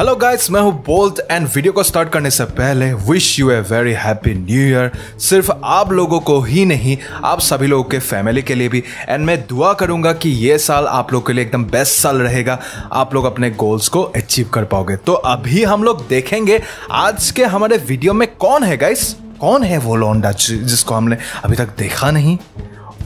Hello guys मैं हूँ Bolt and video को स्टार्ट करने से पहले wish you a very happy new year सिर्फ़ आप लोगों को ही नहीं, आप सभी लोगों के फैमिली के लिए भी। एंड मैं दुआ करूँगा कि ये साल आप लोग के लिए एकदम बेस्ट साल रहेगा। आप लोग अपने गोल्स को अचीव कर पाओगे। तो अभी हम लोग देखेंगे आज के हमारे वीडियो में कौन है गाइस कौन है वो लौंडा जिसको हमने अभी तक देखा नहीं?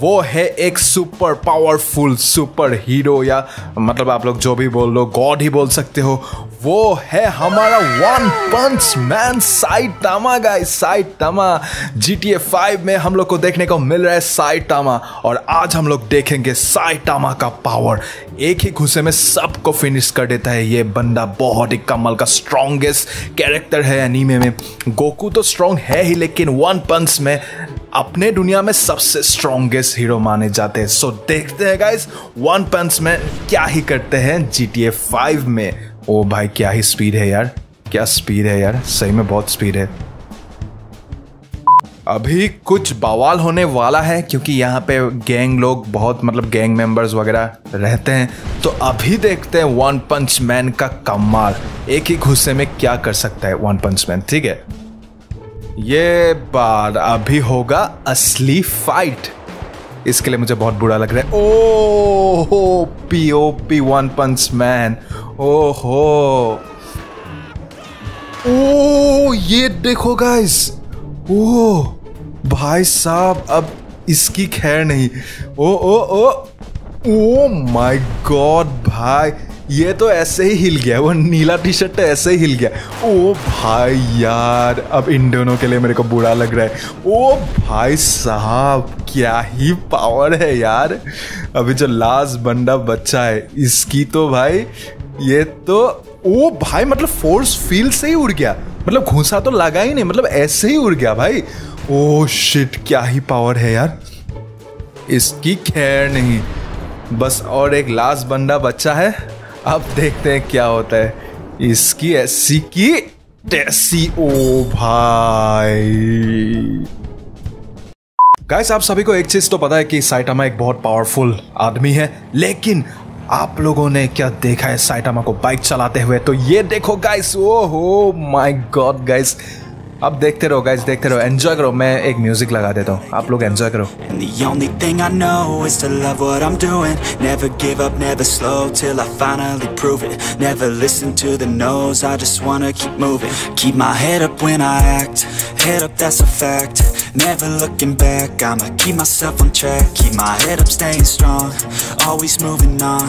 वो है एक सुपर पावरफुल सुपर हीरो या मतलब आप लोग जो भी बोल लो गॉड ही बोल सकते हो। वो है हमारा one punch man Saitama guys Saitama G T A five में हम लोग को देखने को मिल रहा है साइटामा और आज हम लोग देखेंगे साइटामा का पावर एक ही घुसे में सबको फिनिश कर देता है। ये बंदा बहुत ही कमल का स्ट्रॉन्गेस्ट कैरेक्टर है एनीमे में। गोकू तो स्ट्रॉन्ग है ही, लेकिन वन पंच में अपने दुनिया में सबसे स्ट्रॉन्गेस्ट हीरो माने जाते हैं। सो देखते हैं गाइस वन पंच में क्या ही करते हैं जी टी फाइव में। ओ भाई, क्या ही स्पीड है यार। क्या स्पीड है यार। सही में बहुत स्पीड है। अभी कुछ बवाल होने वाला है क्योंकि यहाँ पे गैंग लोग बहुत मतलब गैंग मेंबर्स वगैरह रहते हैं। तो अभी देखते हैं वन पंच मैन का कमाल। एक ही गुस्से में क्या कर सकता है वन पंच मैन ठीक है? ये बार अभी होगा असली फाइट इसके लिए मुझे बहुत बुरा लग रहा है। ओ हो P O P one punch man ओहो। ओ, ये देखो गाइस ओ, भाई साहब, अब इसकी खैर नहीं। ओ ओ ओ। ओ माय गॉड भाई। ये तो ऐसे ही हिल गया, वो नीला टी शर्ट तो ऐसे ही हिल गया। ओ भाई यार, अब इन दोनों के लिए मेरे को बुरा लग रहा है। ओ भाई साहब, क्या ही पावर है यार। अभी जो लास्ट बंदा बच्चा है, इसकी तो भाई, ये तो ओ भाई मतलब फोर्स फ़ील्ड से ही उड़ गया। मतलब घुसा तो लगा ही नहीं मतलब ऐसे ही उड़ गया भाई। ओ शिट क्या ही पावर है यार। इसकी खैर नहीं। बस और एक लास्ट बंदा बच्चा है। अब देखते हैं क्या होता है। इसकी ऐसी की टैसी ओ भाई। गाइस आप सभी को एक चीज़ तो पता है कि साइटामा एक बहुत पावरफुल आदमी है, लेकिन आप लोगों ने क्या देखा है साइटामा को बाइक चलाते हुए? तो ये देखो गाइस ओ हो माय गॉड गाइस अब देखते रहो गाइस देखते रहो एंजॉय करो मैं एक म्यूज़िक लगा देता हूँ आप लोग एंजॉय करो the only thing I know is to love what I'm doing Never give up, never slow till I finally prove it Never listen to the no's, I just wanna keep moving Keep my head up when I act, head up that's a fact Never looking back, I'ma keep myself on track Keep my head up staying strong, always moving on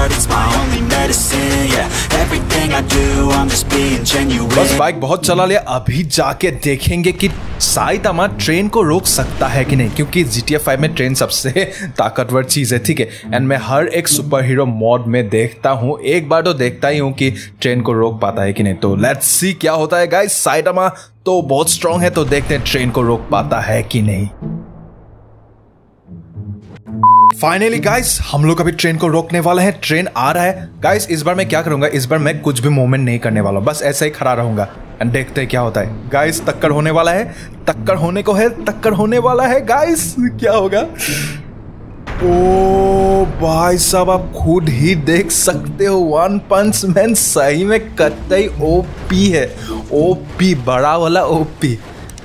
बस bike बहुत चला लिया, अभी जाके देखेंगे कि Saitama train को रोक सकता है कि नहीं, क्योंकि जी टी फाइव में ट्रेन सबसे ताकतवर चीज़ है ठीक है एंड मैं हर एक सुपर हीरो मॉड में देखता हूँ, एक बार तो देखता ही हूँ कि ट्रेन को रोक पाता है कि नहीं। तो लेट्स सी क्या होता है गाइस साइटामा तो बहुत स्ट्रांग है तो देखते हैं ट्रेन को रोक पाता है कि नहीं। फाइनली गाइस हम लोग अभी ट्रेन को रोकने वाले हैं। ट्रेन आ रहा है। गाइस इस बार मैं क्या करूँगा? इस बार मैं कुछ भी मूवमेंट नहीं करने वाला बस ऐसे ही खड़ा रहूँगा। एंड देखते हैं क्या होता है। गाइस टक्कर होने वाला है। टक्कर होने को है। टक्कर होने वाला है गाइस क्या होगा? ओ भाई साहब, आप खुद ही देख सकते हो। वन पंच मैन सही में कतई ओपी है। ओपी बड़ा वाला OP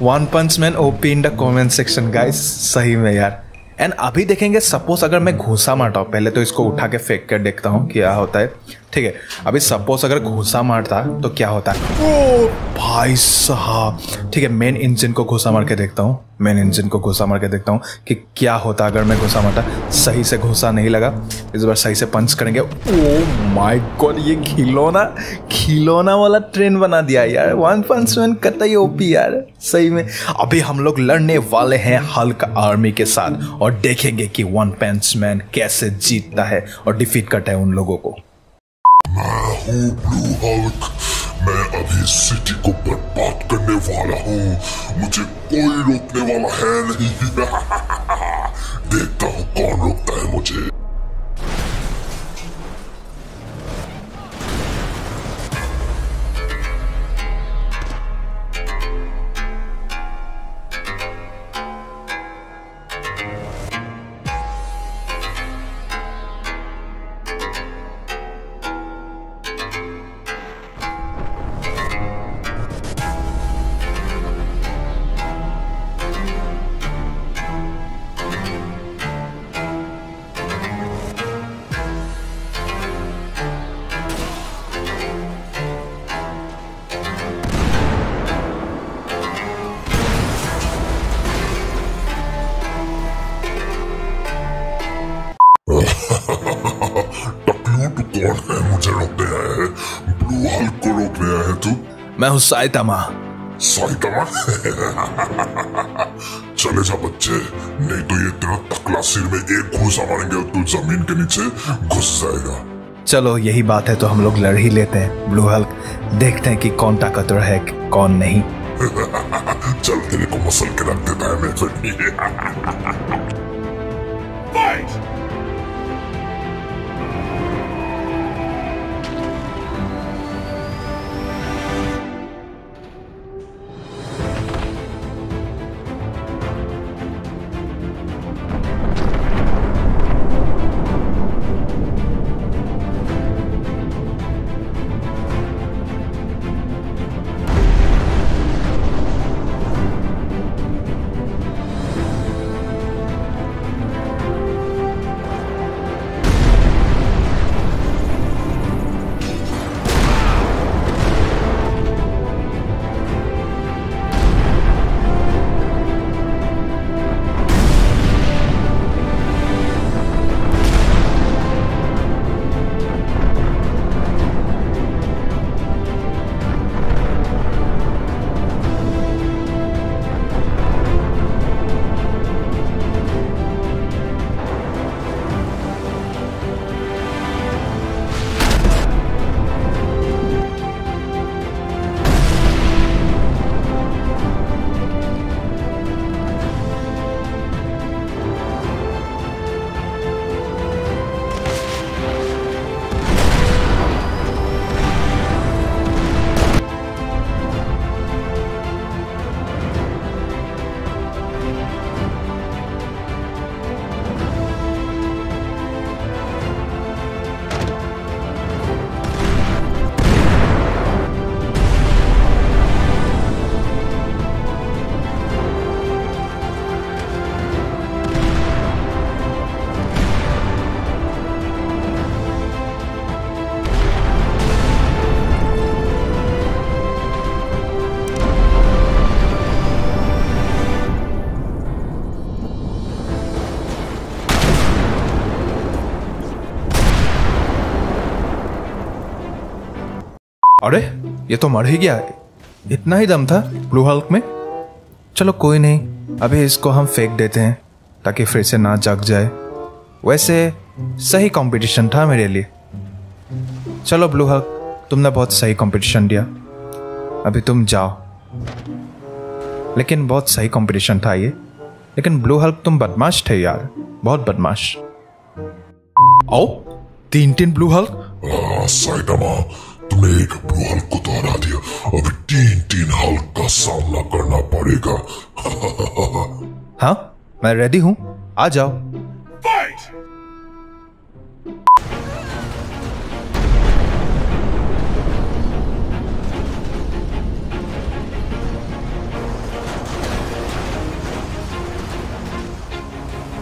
one punch man OP in the comment section guys सही में यार। एंड अभी देखेंगे सपोज़ अगर मैं घूसा मारता हूँ, पहले तो इसको उठा के फेंक कर देखता हूँ, क्या होता है। ठीक है, अभी सपोज़ अगर घूसा मारता तो क्या होता? है ओ भाई साहब। ठीक है मेन इंजन को घुसा मार के देखता हूँ। मेन इंजन को घुसा मार के देखता हूँ कि क्या होता अगर मैं घुसा मारता। सही से घुसा नहीं लगा। इस बार सही से पंच करेंगे। ओ माय गॉड ये खिलौना खिलौना वाला ट्रेन बना दिया यार। वन पंच मैन कतई ओपी यार। सही में। अभी हम लोग लड़ने वाले हैं हल्क आर्मी के साथ। और देखेंगे कि वन पंच मैन कैसे जीतता है और डिफीट करता है उन लोगों को। हूँ ब्लू हल्क मैं अभी सिटी को बर्बाद करने वाला हूँ। मुझे कोई रोकने वाला है नहीं। देखता हूँ कौन रोकता है मुझे। मैं हूँ साइतामा। साइतामा? चले जा बच्चे नहीं तो ये तेरा टकला सिर में एक घूसा मारेंगे और तू ज़मीन के नीचे घुस जाएगा। चलो यही बात है तो हम लोग लड़ ही लेते हैं ब्लू हल्क। देखते हैं कि कौन ताकतवर है कौन नहीं। चल तेरे को मसल के रख देता है मैं फिर अरे, ये तो मर ही गया। इतना ही दम था ब्लू हल्क में? चलो कोई नहीं, अभी इसको हम फेंक देते हैं, ताकि फिर से ना जग जाए। वैसे, सही कंपटीशन था मेरे लिए। चलो ब्लू हल्क, तुमने बहुत सही कंपटीशन दिया। अभी तुम जाओ। लेकिन बहुत सही कंपटीशन था ये। लेकिन ब्लू हल्क, तुम बदमाश थे यार। बहुत बदमाश। आओ तीन तीन ब्लू हल्क। तुमने एक ब्लू हल्क को तो हरा दिया। अब तीन तीन हल्क का सामना करना पड़ेगा। हाँ मैं रेडी हूँ। आ जाओ।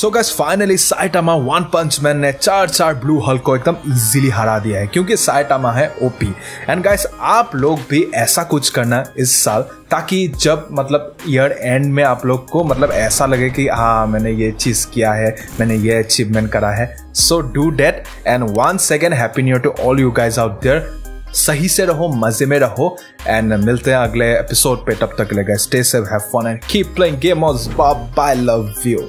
so guys finally Saitama one punch man ने चार चार ब्लू हल को एकदम इजीली हरा दिया है, क्योंकि साइटामा है ओपी एंड गाइस आप लोग भी ऐसा कुछ करना इस साल, ताकि जब मतलब ईयर एंड में आप लोग को मतलब ऐसा लगे कि हाँ मैंने ये चीज़ किया है, मैंने ये अचीवमेंट करा है। So do date and one second happy new to all you guys out there सही से रहो, मज़े में रहो एंड मिलते हैं अगले एपिसोड पे। तब तक लगे stay safe have fun and keep playing game bye love you